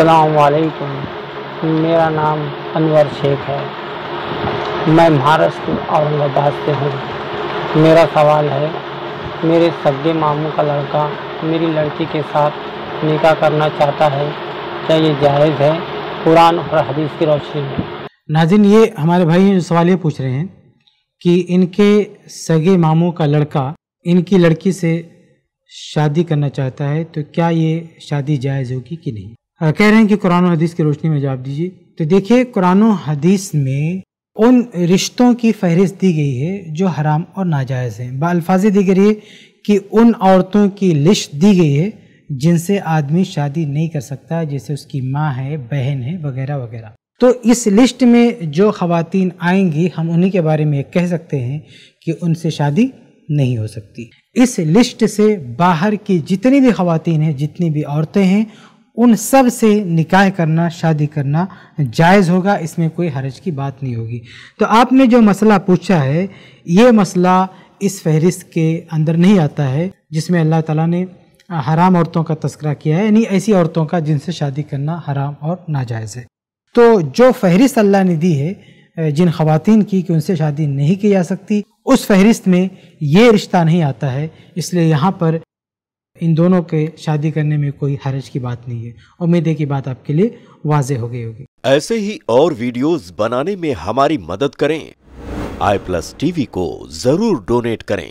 असलकुम मेरा नाम अनवर शेख है। मैं महाराष्ट्र औरंगाबाद से हूँ। मेरा सवाल है, मेरे सगे मामू का लड़का मेरी लड़की के साथ निकाह करना चाहता है। क्या ये जायज़ है? कुरान और हदीस की रोशनी में। नाजिन, ये हमारे भाई हैं जो सवाल ये पूछ रहे हैं कि इनके सगे मामू का लड़का इनकी लड़की से शादी करना चाहता है तो क्या ये शादी जायज़ होगी कि नहीं? कह रहे हैं कि कुरान और हदीस की रोशनी में जवाब दीजिए। तो देखिए, कुरान और हदीस में उन रिश्तों की फहरिस्त दी गई है जो हराम और नाजायज़ हैं। बाल्फाज दी गई है कि उन औरतों की लिस्ट दी गई है जिनसे आदमी शादी नहीं कर सकता, जैसे उसकी माँ है, बहन है, वगैरह वगैरह। तो इस लिस्ट में जो खातन आएँगी, हम उन्हीं के बारे में कह सकते हैं कि उनसे शादी नहीं हो सकती। इस लिस्ट से बाहर की जितनी भी खातन हैं, जितनी भी औरतें हैं उन सबसे निकाह करना, शादी करना जायज़ होगा, इसमें कोई हरज की बात नहीं होगी। तो आपने जो मसला पूछा है, ये मसला इस फहरिस्त के अंदर नहीं आता है, जिसमें अल्लाह ताला ने हराम औरतों का तस्करा किया है, यानी ऐसी औरतों का जिनसे शादी करना हराम और नाजायज़ है। तो जो फहरिस्त अल्लाह ने दी है, जिन खवतिन की कि उनसे शादी नहीं की जा सकती, उस फहरिस्त में ये रिश्ता नहीं आता है, इसलिए यहाँ पर इन दोनों के शादी करने में कोई हरज की बात नहीं है। उम्मीद है कि बात आपके लिए वाजे हो गई होगी। ऐसे ही और वीडियोस बनाने में हमारी मदद करें। आई प्लस टीवी को ज़रूर डोनेट करें।